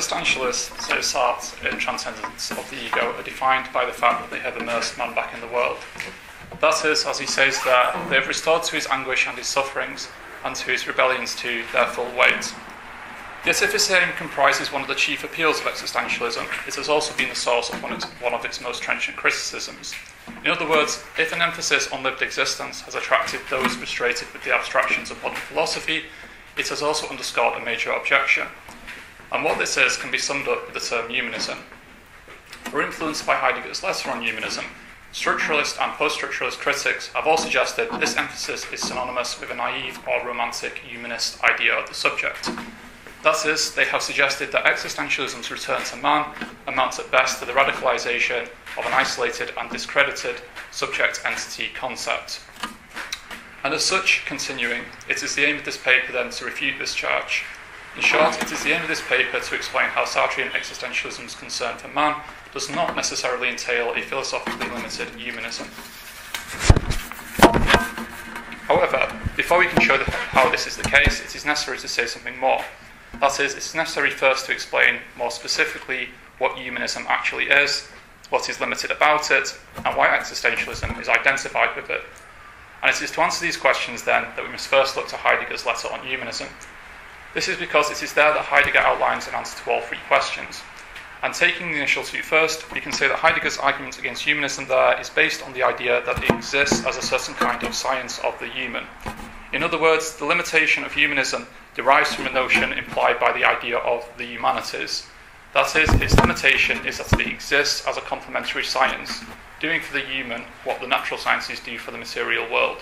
existentialists, says Sartre, in Transcendence of the Ego, are defined by the fact that they have immersed man back in the world. That is, as he says there, they have restored to his anguish and his sufferings, and to his rebellions to their full weight. This aim comprises one of the chief appeals of existentialism, it has also been the source of one, one of its most trenchant criticisms. In other words, if an emphasis on lived existence has attracted those frustrated with the abstractions of modern philosophy, it has also underscored a major objection. And what this is can be summed up with the term humanism. We're influenced by Heidegger's letter on humanism. Structuralist and post structuralist critics have all suggested this emphasis is synonymous with a naive or romantic humanist idea of the subject. That is, they have suggested that existentialism's return to man amounts at best to the radicalization of an isolated and discredited subject entity concept. And as such, continuing, it is the aim of this paper then to refute this charge. In short, it is the aim of this paper to explain how Sartrean existentialism's concern for man does not necessarily entail a philosophically limited humanism. However, before we can show the, how this is the case, it is necessary to say something more. That is, it's necessary first to explain more specifically what humanism actually is, what is limited about it, and why existentialism is identified with it. And it is to answer these questions then that we must first look to Heidegger's letter on humanism. This is because it is there that Heidegger outlines an answer to all three questions. And taking the initial two first, we can say that Heidegger's argument against humanism there is based on the idea that it exists as a certain kind of science of the human. In other words, the limitation of humanism derives from a notion implied by the idea of the humanities. That is, its limitation is that it exists as a complementary science, doing for the human what the natural sciences do for the material world.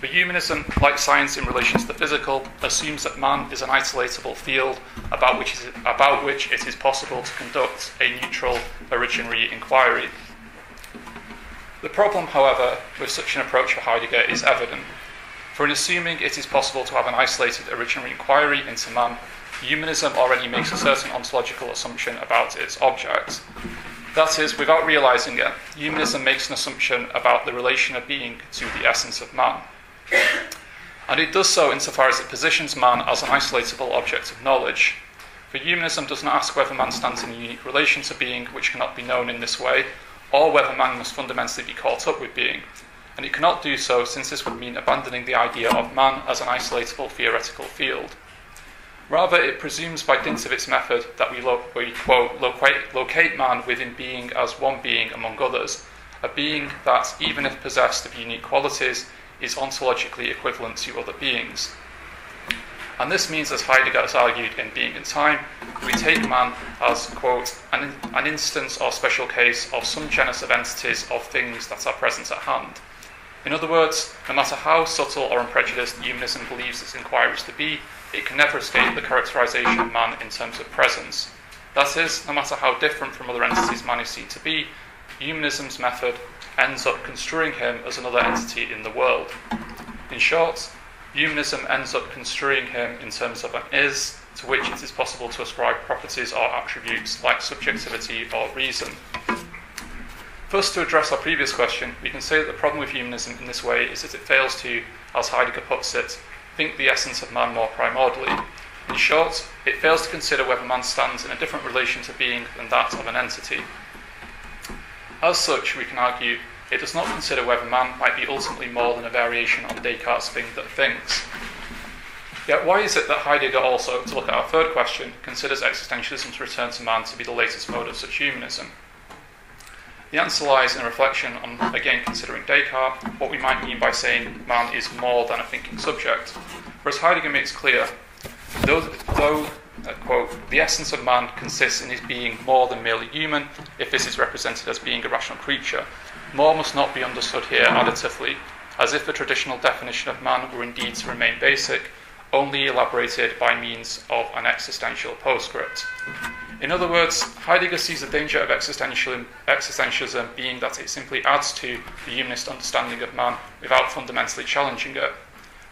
For humanism, like science in relation to the physical, assumes that man is an isolatable field about which, is, about which it is possible to conduct a neutral originary inquiry. The problem, however, with such an approach for Heidegger is evident. For in assuming it is possible to have an isolated originary inquiry into man, humanism already makes a certain ontological assumption about its object. That is, without realizing it, humanism makes an assumption about the relation of being to the essence of man. And it does so insofar as it positions man as an isolatable object of knowledge. For humanism does not ask whether man stands in a unique relation to being which cannot be known in this way, or whether man must fundamentally be caught up with being. And it cannot do so since this would mean abandoning the idea of man as an isolatable theoretical field. Rather, it presumes by dint of its method that we, lo- we quote, locate, locate man within being as one being among others, a being that, even if possessed of unique qualities, is ontologically equivalent to other beings. And this means, as Heidegger has argued in Being and Time, we take man as, quote, an, an instance or special case of some genus of entities of things that are present at hand. In other words, no matter how subtle or unprejudiced humanism believes its inquiries to be, it can never escape the characterization of man in terms of presence. That is, no matter how different from other entities man is seen to be, humanism's method ends up construing him as another entity in the world. In short, humanism ends up construing him in terms of an is to which it is possible to ascribe properties or attributes like subjectivity or reason. First, to address our previous question, we can say that the problem with humanism in this way is that it fails to, as Heidegger puts it, think the essence of man more primordially. In short, it fails to consider whether man stands in a different relation to being than that of an entity. As such, we can argue it does not consider whether man might be ultimately more than a variation on Descartes' thing that thinks. Yet, why is it that Heidegger also, to look at our third question, considers existentialism's return to man to be the latest mode of such humanism? The answer lies in a reflection on, again, considering Descartes, what we might mean by saying man is more than a thinking subject. Whereas Heidegger makes clear, though, though quote, the essence of man consists in his being more than merely human, if this is represented as being a rational creature. More must not be understood here additively, as if the traditional definition of man were indeed to remain basic, only elaborated by means of an existential postscript. In other words, Heidegger sees the danger of existentialism being that it simply adds to the humanist understanding of man without fundamentally challenging it.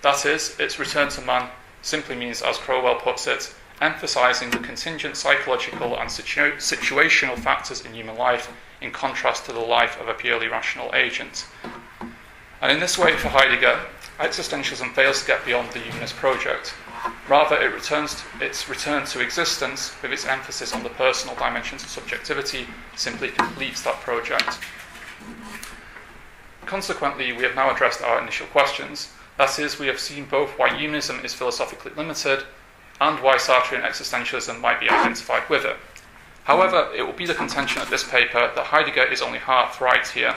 That is, its return to man simply means, as Crowell puts it, emphasizing the contingent psychological and situ- situational factors in human life in contrast to the life of a purely rational agent. And in this way, for Heidegger, existentialism fails to get beyond the humanist project. Rather, it returns to, its return to existence with its emphasis on the personal dimensions of subjectivity simply completes that project. Consequently, we have now addressed our initial questions. That is, we have seen both why humanism is philosophically limited and why Sartrean existentialism might be identified with it. However, it will be the contention of this paper that Heidegger is only half right here.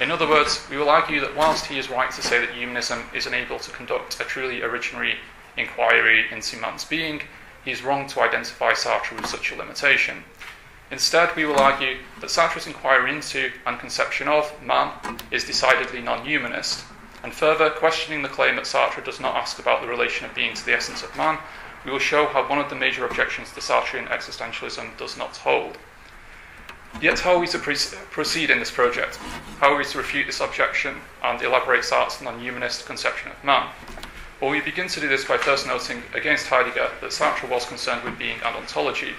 In other words, we will argue that whilst he is right to say that humanism is unable to conduct a truly originary inquiry into man's being, he is wrong to identify Sartre with such a limitation. Instead, we will argue that Sartre's inquiry into and conception of man is decidedly non humanist. And further, questioning the claim that Sartre does not ask about the relation of being to the essence of man, we will show how one of the major objections to Sartrean existentialism does not hold. Yet, how are we to pre- proceed in this project? How are we to refute this objection and elaborate Sartre's non humanist conception of man? Well, we begin to do this by first noting against Heidegger that Sartre was concerned with being and ontology,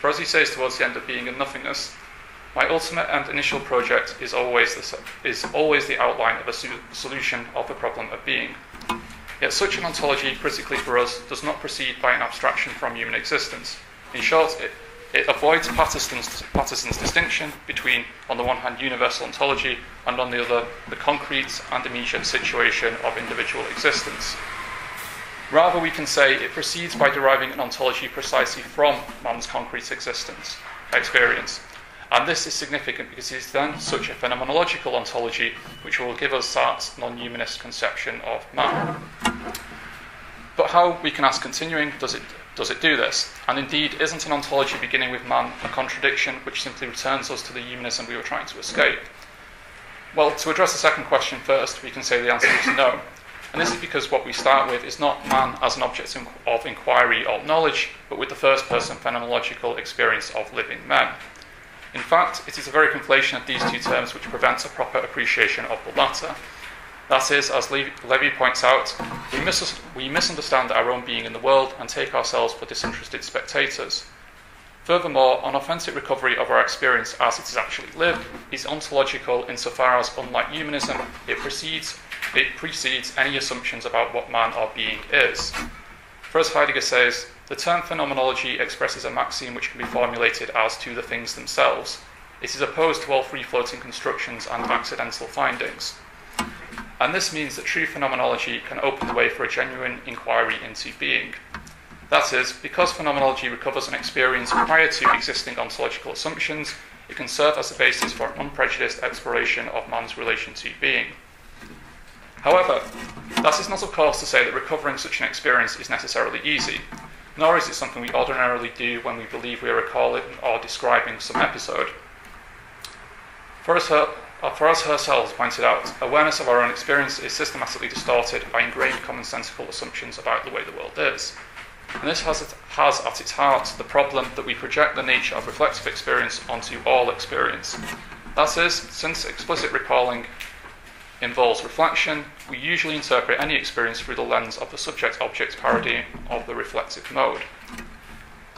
for as he says towards the end of Being and Nothingness, my ultimate and initial project is always the, is always the outline of a su- solution of the problem of being. Yet such an ontology, critically for us, does not proceed by an abstraction from human existence. In short, it, it avoids Patterson's, Patterson's distinction between, on the one hand, universal ontology, and on the other, the concrete and immediate situation of individual existence. Rather, we can say it proceeds by deriving an ontology precisely from man's concrete existence, experience. And this is significant because it is then such a phenomenological ontology which will give us Sartre's non humanist conception of man. But how, we can ask continuing, does it, does it do this? And indeed, isn't an ontology beginning with man a contradiction which simply returns us to the humanism we were trying to escape? Well, to address the second question first, we can say the answer is no. And this is because what we start with is not man as an object of inquiry or knowledge, but with the first person phenomenological experience of living men. In fact, it is a very conflation of these two terms which prevents a proper appreciation of the latter. That is, as Levy points out, we, mis- we misunderstand our own being in the world and take ourselves for disinterested spectators. Furthermore, an authentic recovery of our experience as it is actually lived is ontological insofar as, unlike humanism, it precedes it precedes any assumptions about what man or being is. For as Heidegger says, the term phenomenology expresses a maxim which can be formulated as to the things themselves. It is opposed to all free floating constructions and accidental findings. And this means that true phenomenology can open the way for a genuine inquiry into being. That is, because phenomenology recovers an experience prior to existing ontological assumptions, it can serve as a basis for an unprejudiced exploration of man's relation to being. However, that is not, of course, to say that recovering such an experience is necessarily easy, nor is it something we ordinarily do when we believe we are recalling or describing some episode. For Husserl, uh, for us herself pointed out, awareness of our own experience is systematically distorted by ingrained commonsensical assumptions about the way the world is. And this has, has at its heart the problem that we project the nature of reflective experience onto all experience. That is, since explicit recalling involves reflection, we usually interpret any experience through the lens of the subject object parody of the reflective mode.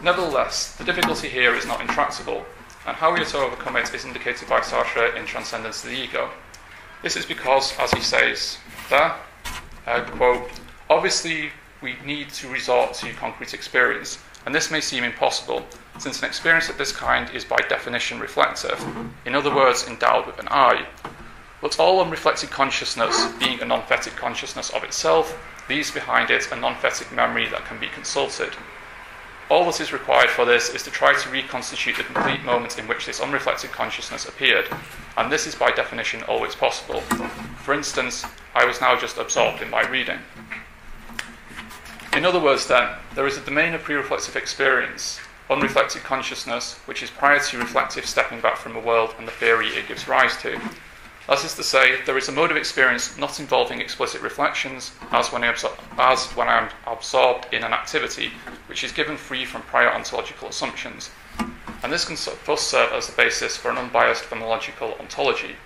Nevertheless, the difficulty here is not intractable, and how we are to overcome it is indicated by Sartre in Transcendence of the Ego. This is because, as he says there, uh, quote, obviously we need to resort to concrete experience, and this may seem impossible, since an experience of this kind is by definition reflective, in other words, endowed with an I, but all unreflected consciousness, being a non-thetic consciousness of itself, leaves behind it a non-thetic memory that can be consulted. All that is required for this is to try to reconstitute the complete moment in which this unreflected consciousness appeared, and this is by definition always possible. For instance, I was now just absorbed in my reading. In other words, then, there is a domain of pre reflective experience, unreflected consciousness, which is prior to reflective stepping back from the world and the theory it gives rise to. That is to say, there is a mode of experience not involving explicit reflections, as when, I absor- as when I am absorbed in an activity, which is given free from prior ontological assumptions. And this can thus serve as the basis for an unbiased phenomenological ontology.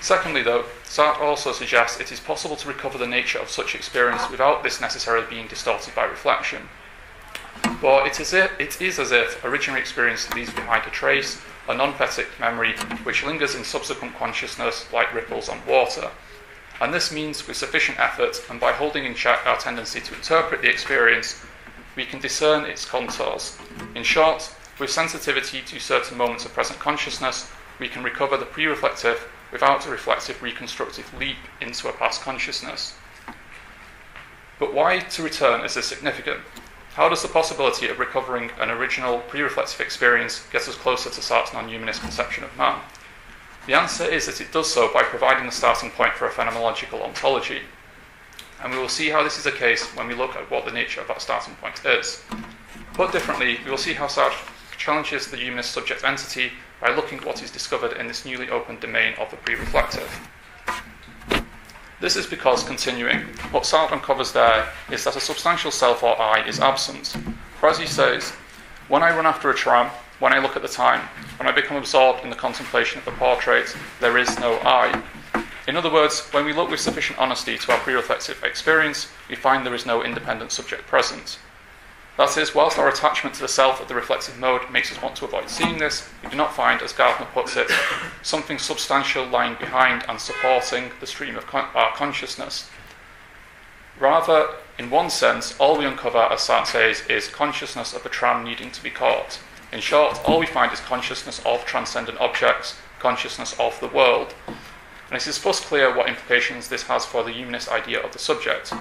Secondly, though, Sartre also suggests it is possible to recover the nature of such experience without this necessarily being distorted by reflection. For it is, if, it is as if original experience leaves behind a trace a non-thetic memory which lingers in subsequent consciousness like ripples on water. And this means with sufficient effort and by holding in check our tendency to interpret the experience, we can discern its contours. In short, with sensitivity to certain moments of present consciousness, we can recover the pre reflective without a reflective reconstructive leap into a past consciousness. But why to return is this significant? How does the possibility of recovering an original pre reflexive experience get us closer to Sartre's non humanist conception of man? The answer is that it does so by providing the starting point for a phenomenological ontology. And we will see how this is the case when we look at what the nature of that starting point is. Put differently, we will see how Sartre challenges the humanist subject entity by looking at what is discovered in this newly opened domain of the pre reflective. This is because, continuing, what Sartre uncovers there is that a substantial self or I is absent. For as he says, when I run after a tram, when I look at the time, when I become absorbed in the contemplation of the portrait, there is no I. In other words, when we look with sufficient honesty to our pre reflective experience, we find there is no independent subject present. That is, whilst our attachment to the self at the reflexive mode makes us want to avoid seeing this, we do not find, as Gardner puts it, something substantial lying behind and supporting the stream of con- our consciousness. Rather, in one sense, all we uncover, as Sartre says, is consciousness of the tram needing to be caught. In short, all we find is consciousness of transcendent objects, consciousness of the world. And it is thus clear what implications this has for the humanist idea of the subject.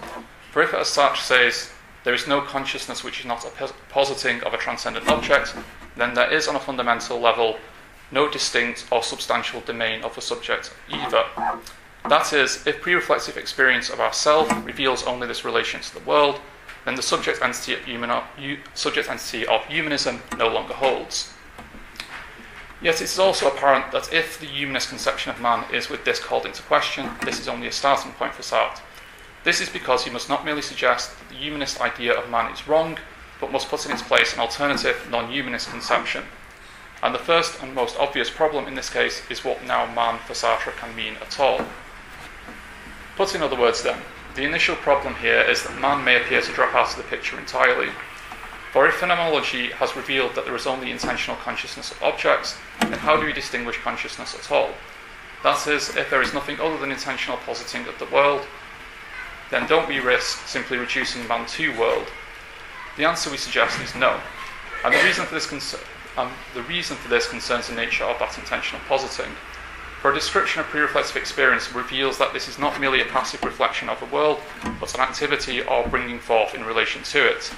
For if, as Sartre says, there is no consciousness which is not a positing of a transcendent object, then there is, on a fundamental level, no distinct or substantial domain of the subject either. That is, if pre reflective experience of ourself reveals only this relation to the world, then the subject entity of, human, subject entity of humanism no longer holds. Yet it is also apparent that if the humanist conception of man is with this called into question, this is only a starting point for Sartre. This is because he must not merely suggest that the humanist idea of man is wrong, but must put in its place an alternative, non humanist conception. And the first and most obvious problem in this case is what now man for Sartre can mean at all. Put in other words, then, the initial problem here is that man may appear to drop out of the picture entirely. For if phenomenology has revealed that there is only intentional consciousness of objects, then how do we distinguish consciousness at all? That is, if there is nothing other than intentional positing of the world, then don't we risk simply reducing man to world? The answer we suggest is no. And the reason for this, concern, um, the reason for this concerns the nature of that intentional positing. For a description of pre-reflective experience reveals that this is not merely a passive reflection of a world, but an activity or bringing forth in relation to it.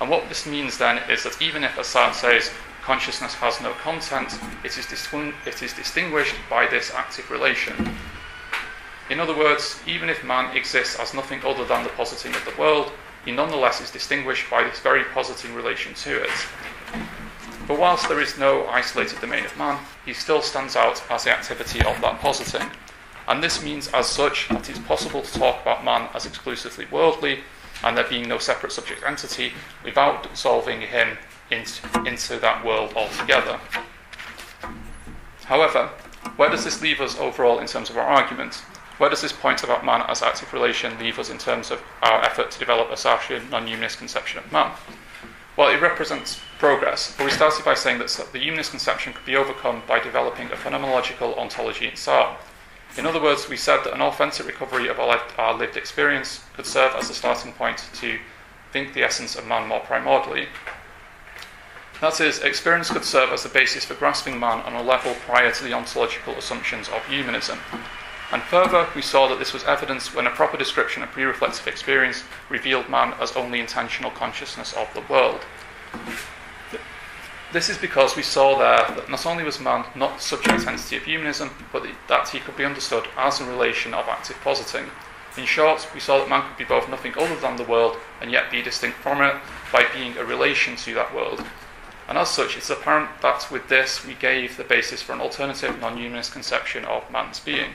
And what this means then is that even if Sartre says consciousness has no content, it is, it is distinguished by this active relation. In other words, even if man exists as nothing other than the positing of the world, he nonetheless is distinguished by this very positing relation to it. But whilst there is no isolated domain of man, he still stands out as the activity of that positing. And this means, as such, that it's possible to talk about man as exclusively worldly and there being no separate subject entity without dissolving him into, into that world altogether. However, where does this leave us overall in terms of our argument? Where does this point about man as active relation leave us in terms of our effort to develop a Sartrean non humanist conception of man? Well, it represents progress, but we started by saying that the humanist conception could be overcome by developing a phenomenological ontology in Sartre. In other words, we said that an authentic recovery of our lived experience could serve as a starting point to think the essence of man more primordially. That is, experience could serve as the basis for grasping man on a level prior to the ontological assumptions of humanism. And further, we saw that this was evidence when a proper description of pre reflective experience revealed man as only intentional consciousness of the world. This is because we saw there that not only was man not subject entity of humanism, but that he could be understood as a relation of active positing. In short, we saw that man could be both nothing other than the world and yet be distinct from it by being a relation to that world. And as such, it's apparent that with this we gave the basis for an alternative non humanist conception of man's being.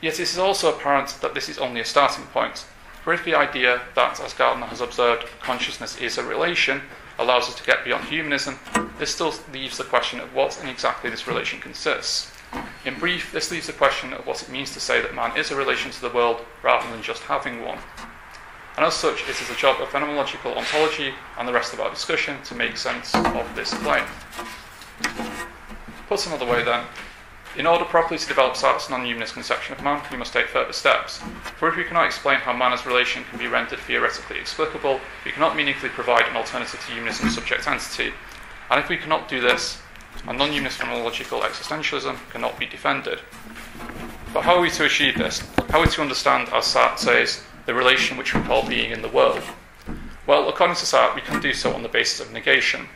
Yet it is also apparent that this is only a starting point. For if the idea that, as Gardner has observed, consciousness is a relation allows us to get beyond humanism, this still leaves the question of what in exactly this relation consists. In brief, this leaves the question of what it means to say that man is a relation to the world rather than just having one. And as such, it is the job of phenomenological ontology and the rest of our discussion to make sense of this claim. Put another way then, In order properly to develop Sartre's non-humanist conception of man, we must take further steps. For if we cannot explain how man as relation can be rendered theoretically explicable, we cannot meaningfully provide an alternative to humanism's subject entity. And if we cannot do this, a non-humanist phenomenological existentialism cannot be defended. But how are we to achieve this? How are we to understand, as Sartre says, the relation which we call being in the world? Well, according to Sartre, we can do so on the basis of negation.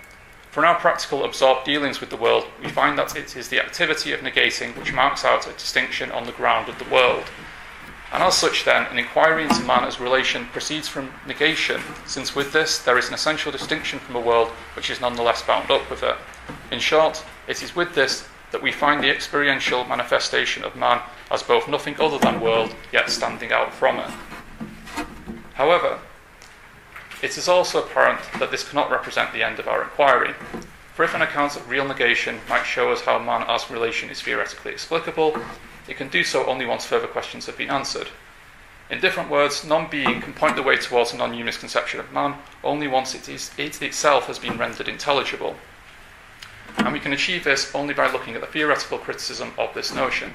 For in our practical absorbed dealings with the world, we find that it is the activity of negating which marks out a distinction on the ground of the world. And as such, then, an inquiry into man as relation proceeds from negation, since with this there is an essential distinction from a world which is nonetheless bound up with it. In short, it is with this that we find the experiential manifestation of man as both nothing other than world, yet standing out from it. However, it is also apparent that this cannot represent the end of our inquiry. For if an account of real negation might show us how man as relation is theoretically explicable, it can do so only once further questions have been answered. In different words, non being can point the way towards a non humanist conception of man only once it, is, it itself has been rendered intelligible. And we can achieve this only by looking at the theoretical criticism of this notion.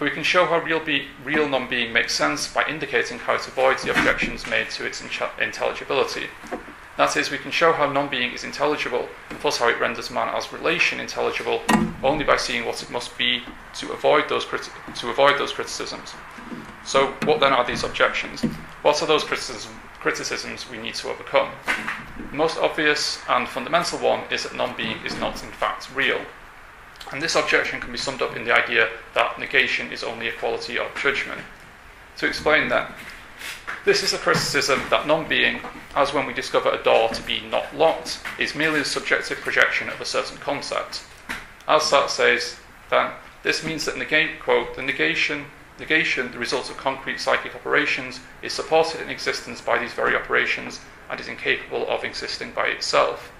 For we can show how real, be, real non being makes sense by indicating how it avoids the objections made to its intelligibility. That is, we can show how non being is intelligible, thus how it renders man as relation intelligible only by seeing what it must be to avoid those, criti- to avoid those criticisms. So, what then are these objections? What are those criticism, criticisms we need to overcome? The most obvious and fundamental one is that non being is not in fact real. And this objection can be summed up in the idea that negation is only a quality of judgment. To explain that, this is a criticism that non being, as when we discover a door to be not locked, is merely the subjective projection of a certain concept. As Sartre says, then, this means that negate, quote, the negation, negation, the result of concrete psychic operations, is supported in existence by these very operations and is incapable of existing by itself.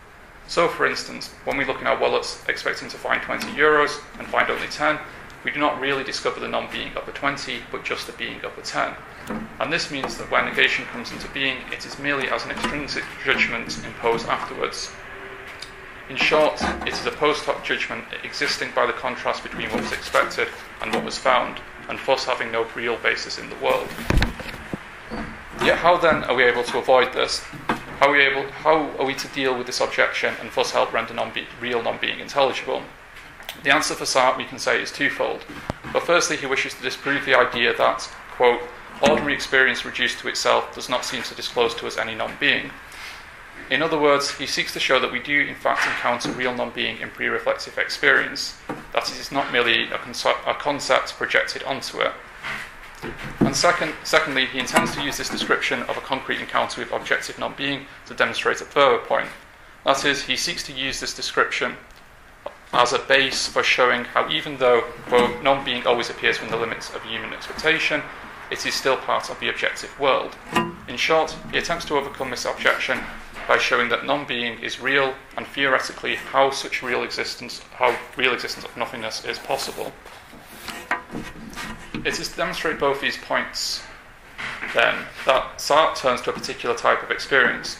So, for instance, when we look in our wallets expecting to find 20 euros and find only 10, we do not really discover the non being of the 20, but just the being of the 10. And this means that when negation comes into being, it is merely as an extrinsic judgment imposed afterwards. In short, it is a post hoc judgment existing by the contrast between what was expected and what was found, and thus having no real basis in the world. Yet, how then are we able to avoid this? How are we able? How are we to deal with this objection and thus help render non-be- real non-being intelligible? The answer for Sartre, we can say, is twofold. But firstly, he wishes to disprove the idea that, quote, ordinary experience reduced to itself does not seem to disclose to us any non-being. In other words, he seeks to show that we do in fact encounter real non-being in pre reflexive experience, that it is not merely a concept projected onto it, and second, secondly, he intends to use this description of a concrete encounter with objective non being to demonstrate a further point. That is, he seeks to use this description as a base for showing how, even though non being always appears within the limits of human expectation, it is still part of the objective world. In short, he attempts to overcome this objection by showing that non being is real and theoretically how such real existence, how real existence of nothingness is possible. It is to demonstrate both these points, then, that Sartre turns to a particular type of experience.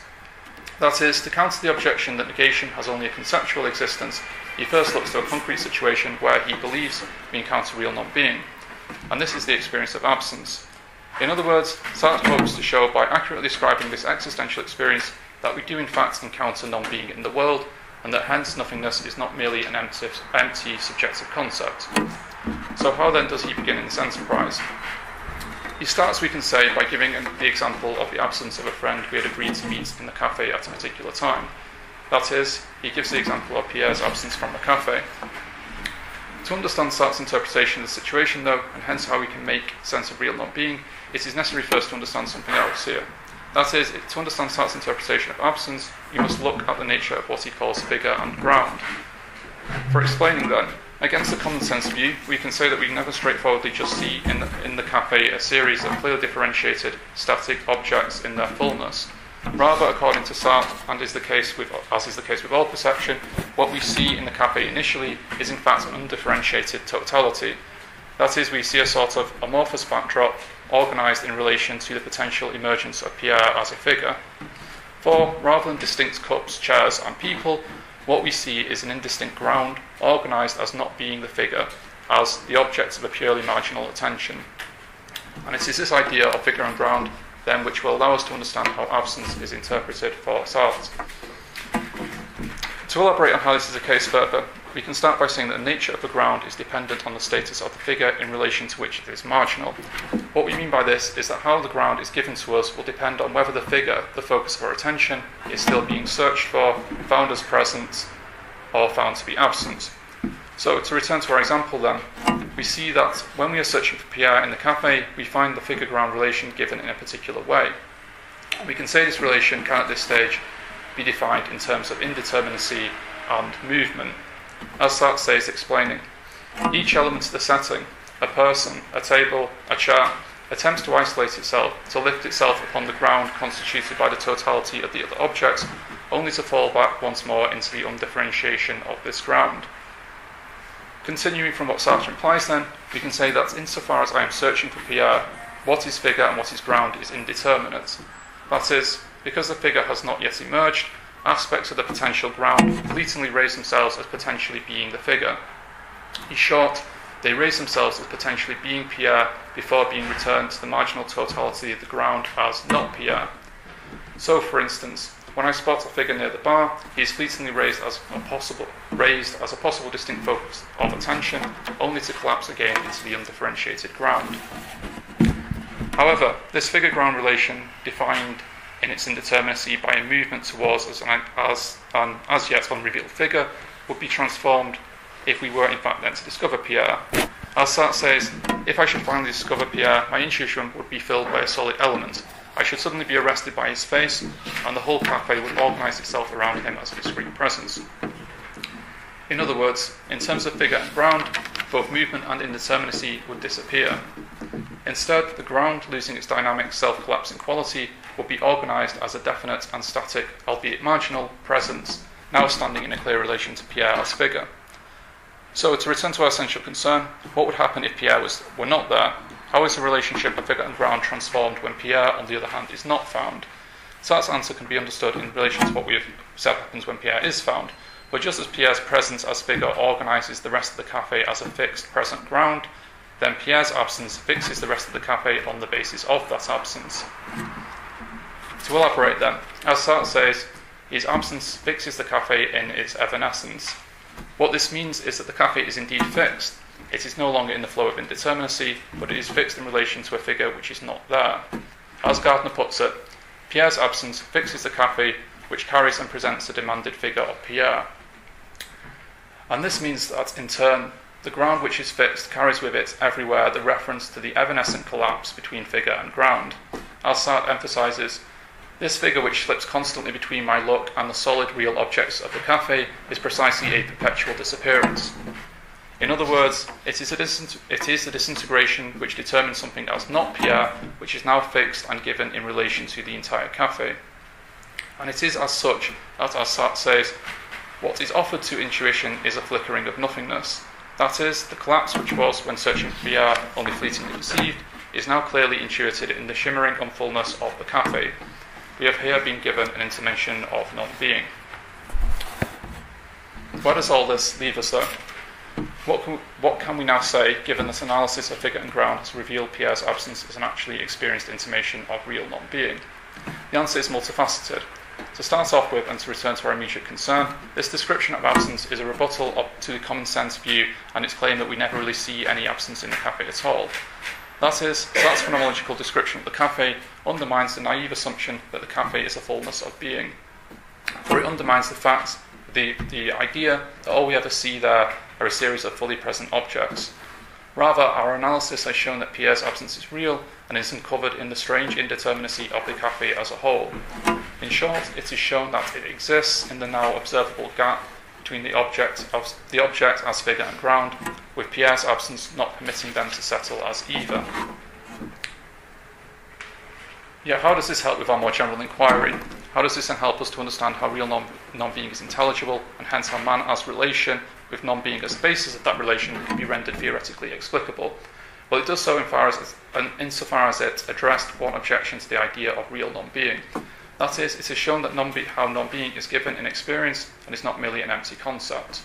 That is, to counter the objection that negation has only a conceptual existence, he first looks to a concrete situation where he believes we encounter real non being. And this is the experience of absence. In other words, Sartre hopes to show by accurately describing this existential experience that we do in fact encounter non being in the world, and that hence nothingness is not merely an empty, empty subjective concept. So, how then does he begin in this enterprise? He starts, we can say, by giving the example of the absence of a friend we had agreed to meet in the cafe at a particular time. That is, he gives the example of Pierre's absence from the cafe. To understand Sartre's interpretation of the situation, though, and hence how we can make sense of real non being, it is necessary first to understand something else here. That is, to understand Sartre's interpretation of absence, you must look at the nature of what he calls figure and ground. For explaining then, Against the common sense view, we can say that we never straightforwardly just see in the, in the cafe a series of clearly differentiated static objects in their fullness. Rather, according to Sartre, and is the case with, as is the case with all perception, what we see in the cafe initially is in fact an undifferentiated totality. That is, we see a sort of amorphous backdrop organised in relation to the potential emergence of Pierre as a figure. For rather than distinct cups, chairs, and people, what we see is an indistinct ground, organised as not being the figure, as the object of a purely marginal attention. And it is this idea of figure and ground, then, which will allow us to understand how absence is interpreted for Sartre. To elaborate on how this is the case further, we can start by saying that the nature of the ground is dependent on the status of the figure in relation to which it is marginal. What we mean by this is that how the ground is given to us will depend on whether the figure, the focus of our attention, is still being searched for, found as present, or found to be absent. So, to return to our example then, we see that when we are searching for Pierre in the cafe, we find the figure ground relation given in a particular way. We can say this relation can at this stage be defined in terms of indeterminacy and movement as Sartre says, explaining, each element of the setting, a person, a table, a chair, attempts to isolate itself, to lift itself upon the ground constituted by the totality of the other objects, only to fall back once more into the undifferentiation of this ground. Continuing from what Sartre implies, then, we can say that insofar as I am searching for Pierre, what is figure and what is ground is indeterminate. That is, because the figure has not yet emerged, aspects of the potential ground fleetingly raise themselves as potentially being the figure. In short, they raise themselves as potentially being Pierre before being returned to the marginal totality of the ground as not Pierre. So, for instance, when I spot a figure near the bar, he is fleetingly raised as a possible, raised as a possible distinct focus of attention, only to collapse again into the undifferentiated ground. However, this figure-ground relation, defined in its indeterminacy by a movement towards as an as, an as yet unrevealed figure would be transformed if we were in fact then to discover Pierre. As Sartre says, if I should finally discover Pierre, my intuition would be filled by a solid element. I should suddenly be arrested by his face, and the whole cafe would organise itself around him as a discrete presence. In other words, in terms of figure and ground, both movement and indeterminacy would disappear. Instead, the ground, losing its dynamic self collapsing quality, would be organised as a definite and static, albeit marginal, presence, now standing in a clear relation to Pierre as figure. So, to return to our essential concern, what would happen if Pierre was, were not there? How is the relationship of figure and ground transformed when Pierre, on the other hand, is not found? Sartre's answer can be understood in relation to what we have said happens when Pierre is found. But just as Pierre's presence as figure organises the rest of the cafe as a fixed present ground, then Pierre's absence fixes the rest of the cafe on the basis of that absence. To elaborate then, as Sartre says, his absence fixes the cafe in its evanescence. What this means is that the cafe is indeed fixed. It is no longer in the flow of indeterminacy, but it is fixed in relation to a figure which is not there. As Gardner puts it, Pierre's absence fixes the cafe which carries and presents the demanded figure of Pierre. And this means that, in turn, the ground which is fixed carries with it everywhere the reference to the evanescent collapse between figure and ground. As Sartre emphasizes, this figure, which slips constantly between my look and the solid real objects of the cafe, is precisely a perpetual disappearance. In other words, it is, disint- it is the disintegration which determines something as not Pierre, which is now fixed and given in relation to the entire cafe. And it is as such that, as Sartre says, what is offered to intuition is a flickering of nothingness. That is, the collapse which was, when searching for Pierre, only fleetingly perceived, is now clearly intuited in the shimmering unfullness of the cafe, we have here been given an intimation of non being. Where does all this leave us, though? What can, what can we now say, given that analysis of figure and ground has revealed Pierre's absence as an actually experienced intimation of real non being? The answer is multifaceted. To start off with, and to return to our immediate concern, this description of absence is a rebuttal to the common sense view and its claim that we never really see any absence in the cafe at all. That is, Sartre's phenomenological description of the cafe undermines the naive assumption that the cafe is a fullness of being. For it undermines the fact, the, the idea that all we ever see there are a series of fully present objects. Rather, our analysis has shown that Pierre's absence is real and is uncovered in the strange indeterminacy of the cafe as a whole. In short, it is shown that it exists in the now observable gap between the object, of, the object as figure and ground, with Pierre's absence not permitting them to settle as either. Yeah, how does this help with our more general inquiry? How does this then help us to understand how real non being is intelligible, and hence how man as relation, with non being as basis of that relation, can be rendered theoretically explicable? Well, it does so insofar as, insofar as it addressed one objection to the idea of real non being. That is, it is shown that non how non being is given in experience and is not merely an empty concept.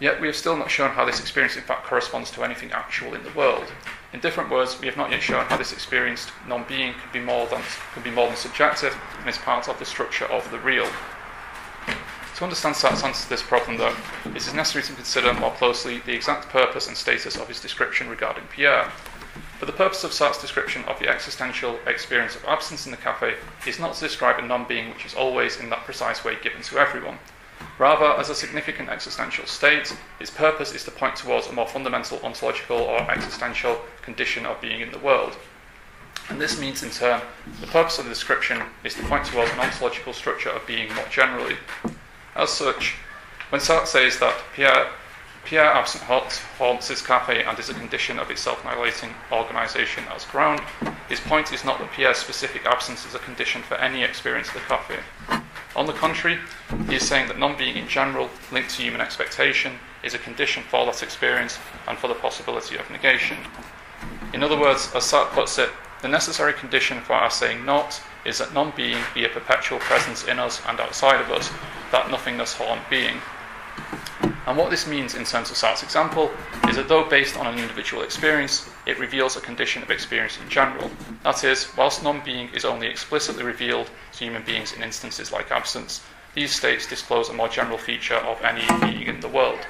Yet we have still not shown how this experience in fact corresponds to anything actual in the world. In different words, we have not yet shown how this experienced non-being can be more than can be more than subjective and is part of the structure of the real. To understand Sartre's answer to this problem, though, it is necessary to consider more closely the exact purpose and status of his description regarding Pierre. For the purpose of Sartre's description of the existential experience of absence in the cafe is not to describe a non being which is always in that precise way given to everyone. Rather, as a significant existential state, its purpose is to point towards a more fundamental ontological or existential condition of being in the world. And this means, in turn, the purpose of the description is to point towards an ontological structure of being more generally. As such, when Sartre says that Pierre, Pierre absent haunts his cafe and is a condition of its self annihilating organisation as ground, his point is not that Pierre's specific absence is a condition for any experience of the cafe. On the contrary, he is saying that non being in general, linked to human expectation, is a condition for that experience and for the possibility of negation. In other words, as Sartre puts it, the necessary condition for our saying not is that non being be a perpetual presence in us and outside of us, that nothingness haunt being. And what this means in terms of Sartre's example is that though based on an individual experience, it reveals a condition of experience in general. That is, whilst non being is only explicitly revealed to human beings in instances like absence, these states disclose a more general feature of any being in the world.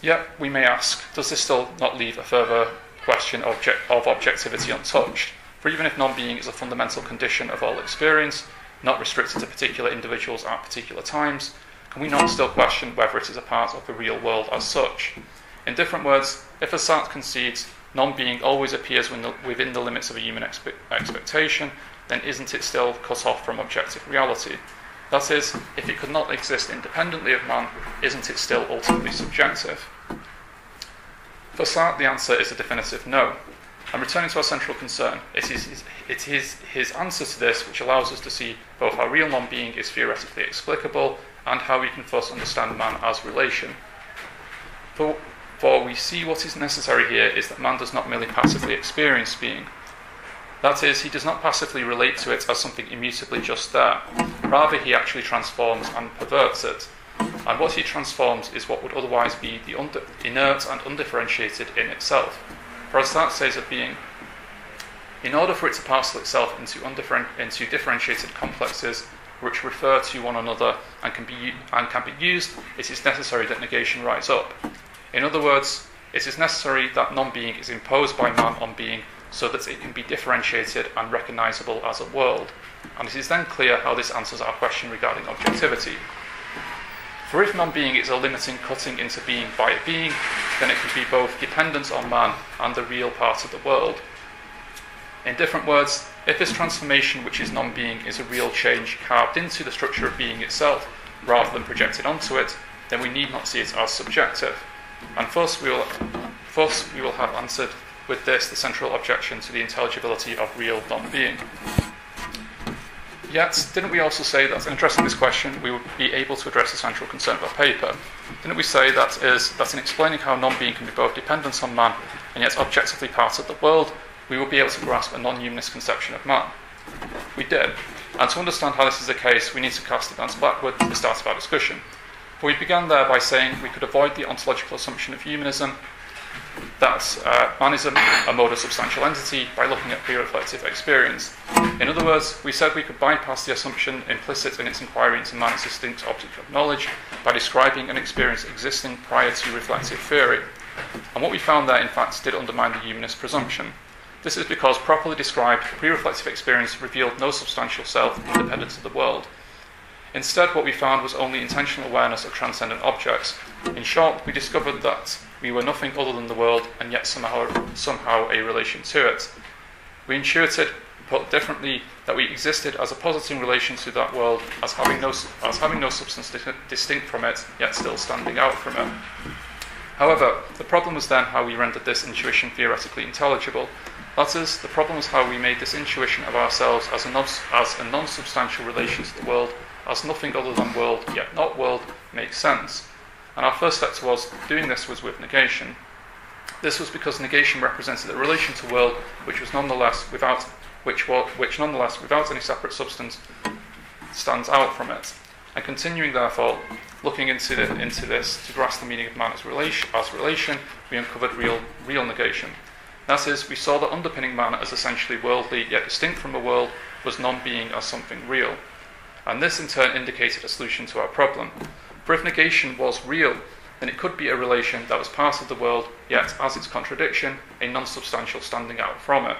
Yet, we may ask, does this still not leave a further question of, of objectivity untouched? For even if non being is a fundamental condition of all experience, not restricted to particular individuals at particular times, can we not still question whether it is a part of the real world as such? In different words, if a concedes non being always appears within the limits of a human expe- expectation, then isn't it still cut off from objective reality? That is, if it could not exist independently of man, isn't it still ultimately subjective? For Sartre, the answer is a definitive no. And returning to our central concern, it is, his, it is his answer to this which allows us to see both how real non being is theoretically explicable and how we can thus understand man as relation. For, for we see what is necessary here is that man does not merely passively experience being. That is, he does not passively relate to it as something immutably just there. Rather, he actually transforms and perverts it. And what he transforms is what would otherwise be the under, inert and undifferentiated in itself. For as that says of being, in order for it to parcel itself into, into differentiated complexes which refer to one another and can, be, and can be used, it is necessary that negation rise up. In other words, it is necessary that non being is imposed by man on being so that it can be differentiated and recognizable as a world. And it is then clear how this answers our question regarding objectivity. For if non being is a limiting cutting into being by a being, then it can be both dependent on man and the real part of the world. In different words, if this transformation, which is non being, is a real change carved into the structure of being itself rather than projected onto it, then we need not see it as subjective. And thus we will, thus we will have answered with this the central objection to the intelligibility of real non being. Yet, didn't we also say that in addressing this question, we would be able to address the central concern of our paper? Didn't we say that is that in explaining how non-being can be both dependent on man and yet objectively part of the world, we will be able to grasp a non-humanist conception of man? We did. And to understand how this is the case, we need to cast a glance backward to the start of our discussion. For we began there by saying we could avoid the ontological assumption of humanism that uh, man is a, mode of substantial entity by looking at pre-reflective experience. In other words, we said we could bypass the assumption implicit in its inquiry into man's distinct object of knowledge by describing an experience existing prior to reflective theory. And what we found there, in fact, did undermine the humanist presumption. This is because properly described, pre reflective experience revealed no substantial self independent of the world. Instead, what we found was only intentional awareness of transcendent objects. In short, we discovered that we were nothing other than the world and yet somehow, somehow a relation to it. We intuited, put differently, that we existed as a positing relation to that world, as having no, as having no substance di- distinct from it, yet still standing out from it. However, the problem was then how we rendered this intuition theoretically intelligible. That is, the problem was how we made this intuition of ourselves as a, non- as a non-substantial relation to the world, as nothing other than world, yet not world, make sense. And our first step towards doing this was with negation. This was because negation represented a relation to world which was nonetheless without, which, which nonetheless, without any separate substance, stands out from it. And continuing, therefore, looking into, the, into this to grasp the meaning of man as relation, as relation, we uncovered real, real negation. That is, we saw that underpinning man as essentially worldly, yet distinct from the world, was non being as something real. And this in turn indicated a solution to our problem. For if negation was real, then it could be a relation that was part of the world, yet as its contradiction, a non substantial standing out from it.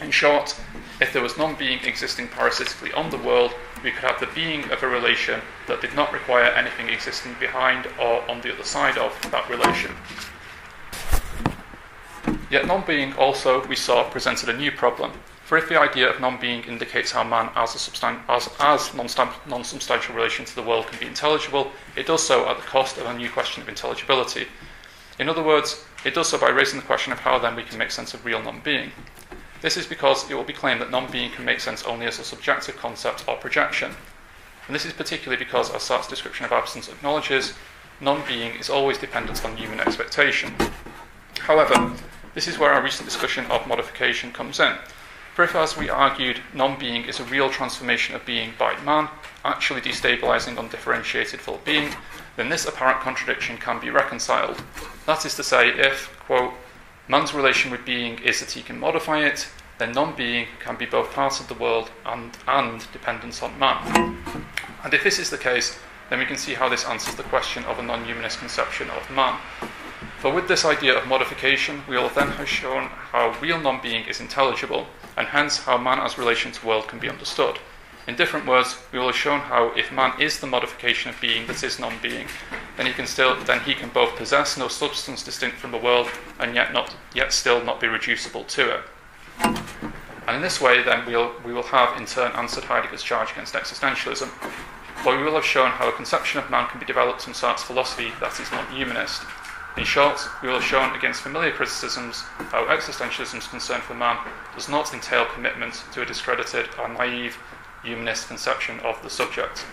In short, if there was non being existing parasitically on the world, we could have the being of a relation that did not require anything existing behind or on the other side of that relation. Yet non being also, we saw, presented a new problem. For if the idea of non being indicates how man, as a substan- as, as non substantial relation to the world, can be intelligible, it does so at the cost of a new question of intelligibility. In other words, it does so by raising the question of how then we can make sense of real non being. This is because it will be claimed that non being can make sense only as a subjective concept or projection. And this is particularly because, as Sartre's description of absence acknowledges, non being is always dependent on human expectation. However, this is where our recent discussion of modification comes in. For if, as we argued, non being is a real transformation of being by man, actually destabilizing undifferentiated full being, then this apparent contradiction can be reconciled. That is to say, if, quote, man's relation with being is that he can modify it, then non being can be both part of the world and, and dependence on man. And if this is the case, then we can see how this answers the question of a non humanist conception of man. For with this idea of modification, we will then have shown how real non being is intelligible, and hence how man as relation to world can be understood. In different words, we will have shown how if man is the modification of being that is non-being, then he can still then he can both possess no substance distinct from the world and yet not yet still not be reducible to it. And in this way, then we'll, we will have in turn answered Heidegger's charge against existentialism, for we will have shown how a conception of man can be developed from Sartre's philosophy that is not humanist. In short, we will have shown against familiar criticisms how existentialism's concern for man does not entail commitment to a discredited or naive humanist conception of the subject.